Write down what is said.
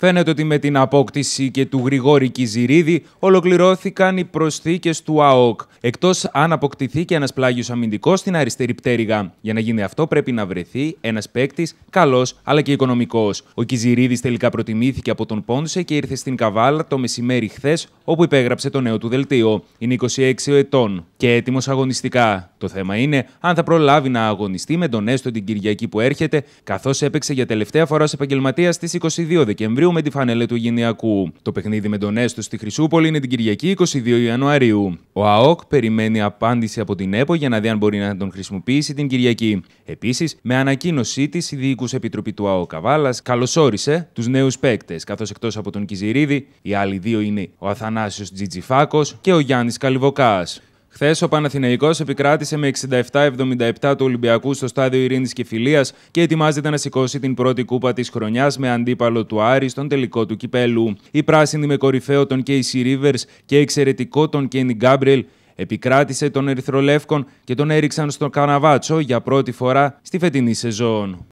Φαίνεται ότι με την απόκτηση και του Γρηγόρη Κιζηρίδη ολοκληρώθηκαν οι προσθήκες του ΑΟΚ. Εκτός αν αποκτηθεί και ένας πλάγιος αμυντικός στην αριστερή πτέρυγα. Για να γίνει αυτό, πρέπει να βρεθεί ένας παίκτης καλός αλλά και οικονομικός. Ο Κιζηρίδης τελικά προτιμήθηκε από τον Πόντσε και ήρθε στην Καβάλα το μεσημέρι χθες, όπου υπέγραψε το νέο του δελτίο. Είναι 26 ετών και έτοιμος αγωνιστικά. Το θέμα είναι αν θα προλάβει να αγωνιστεί με τον Έστω την Κυριακή που έρχεται, καθώς έπαιξε για τελευταία φορά ως επαγγελματίας στις 22 Δεκεμβρίου με τη φανέλα του Γενιακού. Το παιχνίδι με τον Έστω στη Χρυσούπολη είναι την Κυριακή 22 Ιανουαρίου. Ο ΑΟΚ περιμένει απάντηση από την ΕΠΟ για να δει αν μπορεί να τον χρησιμοποιήσει την Κυριακή. Επίσης, με ανακοίνωσή της, η Διοίκουσα Επιτροπή του ΑΟΚ Καβάλας καλωσόρισε τους νέους παίκτες, καθώς εκτός από τον Κιζηρίδη, οι άλλοι δύο είναι ο Αθανάσιος Τζιτζιφάκος και ο Γιάννης Καλυβοκάς. Χθες ο Παναθηναϊκός επικράτησε με 67-77 του Ολυμπιακού στο στάδιο Ειρήνης και Φιλίας και ετοιμάζεται να σηκώσει την πρώτη κούπα της χρονιάς με αντίπαλο του Άρη στον τελικό του κυπέλου. Η πράσινη με κορυφαίο τον Casey Rivers και εξαιρετικό τον Kenny Gabriel επικράτησε τον Ερυθρολεύκον και τον έριξαν στο Καναβάτσο για πρώτη φορά στη φετινή σεζόν.